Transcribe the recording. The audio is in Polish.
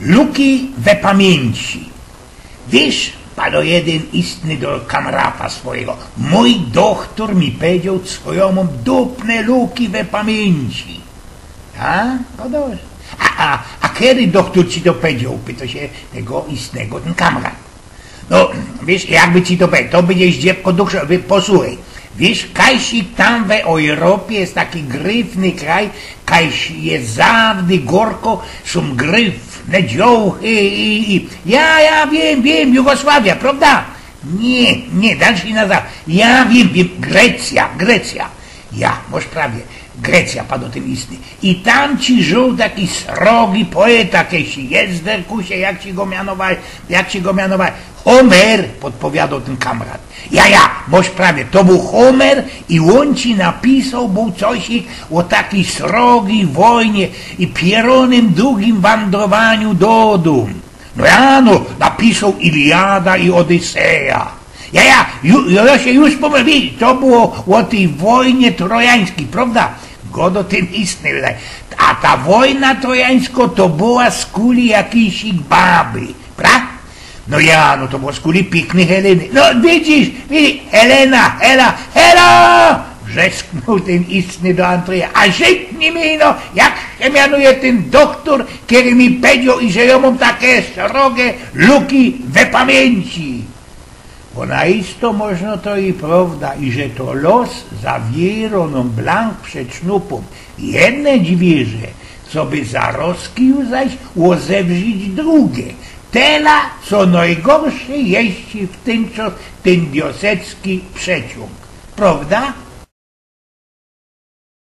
luki we pamięci. Wiesz, pano jeden istny do swojego. Mój doktor mi powiedział, swoją dupne luki we pamięci. A? No. A, a, a kiedy doktor ci to powiedział? Pyta się tego istnego, ten kamrat. No, wiesz, jakby ci to powiedział, to będziesz dziewko duszę, wy posłuchaj. Wiesz, kajsik tam w Europie jest taki gryfny kraj, kajś jest zawdy gorko, są gryfne dziołchy i, i... Ja, ja wiem, wiem, Jugosławia, prawda? Nie, nie, dalszy nazad. Ja wiem, wiem, Grecja, Grecja. Ja, może prawie, Grecja istny. I tam ci żył taki srogi poeta, jakiś jezder, kusie, jak ci go mianowali, jak ci go mianowali. Homer, podpowiadał ten kamrat. Ja, ja, moż prawie, to był Homer i on ci napisał, był coś o takiej srogiej wojnie i pieronym długim wędrowaniu do dum. No ja, no, napisał Iliada i Odyseja. Ja, ja, ju, ja się już pomyliłem, to było o tej wojnie trojańskiej, prawda? Godo tym istny, a ta wojna trojańska to była z kuli jakiejś baby, prawda? No ja, no to było z kuli pięknej Heleny. No widzisz, widzisz, Helena, Hela, Hela! Wrzesknął ten istny do Andrzeja. A rzeknij mi, no, jak się mianuje ten doktor, który mi powiedział, że ja mam takie srogie luki we pamięci. Bo naisto można to i prawda, i że to los zawiero nam blank przed sznupą. Jedne dźwierze, co by zaroski zaś łozewrzyć drugie. Tela, co najgorsze jeści w tym czas ten diosecki przeciąg. Prawda?